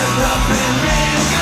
Listen up and raise